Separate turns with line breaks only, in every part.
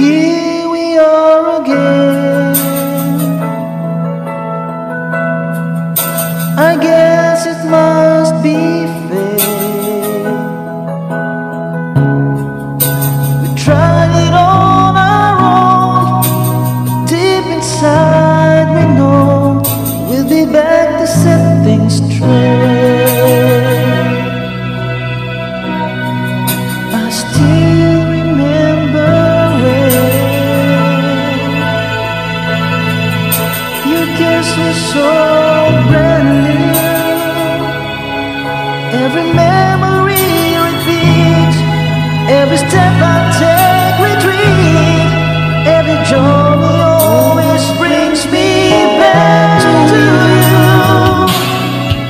here we are again. I guess it must be fair. We tried it on our own. Deep inside we know We'll be back to set things straight. Every memory repeats, every step I take retreat, every journey always brings me back to you.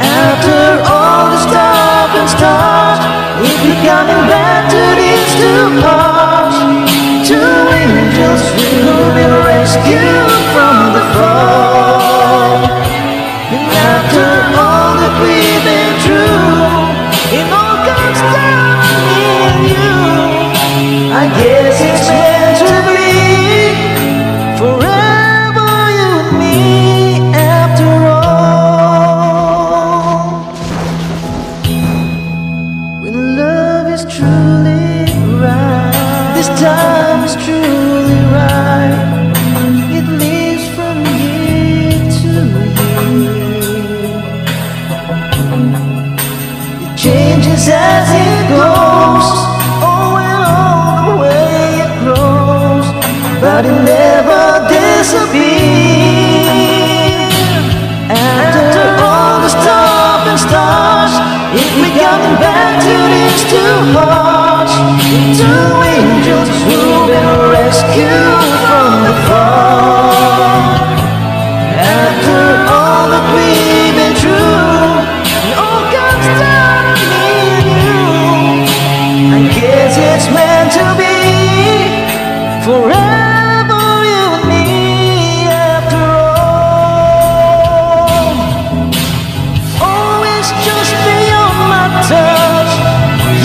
After all the stop and start, if you're coming back to these two hearts, two angels will be rescued is truly right, this time is truly right. It leaves from year to year. It changes as it goes,